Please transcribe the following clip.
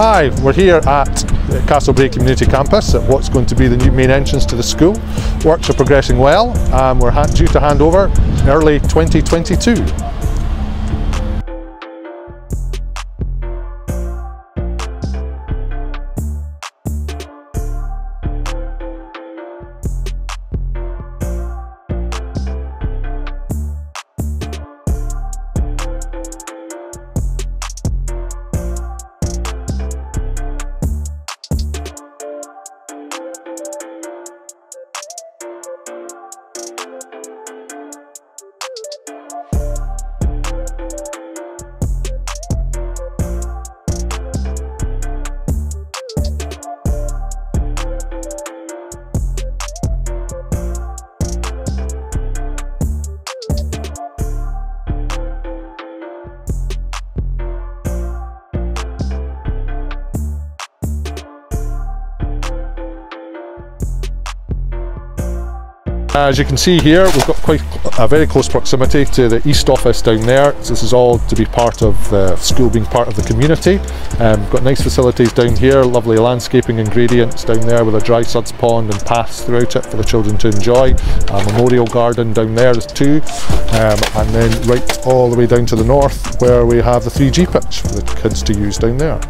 Hi, we're here at Castle Castlebrae Community Campus at what's going to be the new main entrance to the school. Works are progressing well and we're due to hand over early 2022. As you can see here, we've got quite a very close proximity to the East Office down there. So this is all to be part of the school being part of the community. Um, we've got nice facilities down here, lovely landscaping and gradients down there with a dry suds pond and paths throughout it for the children to enjoy. A memorial garden down there is too. Um, and then right all the way down to the north where we have the 3G pitch for the kids to use down there.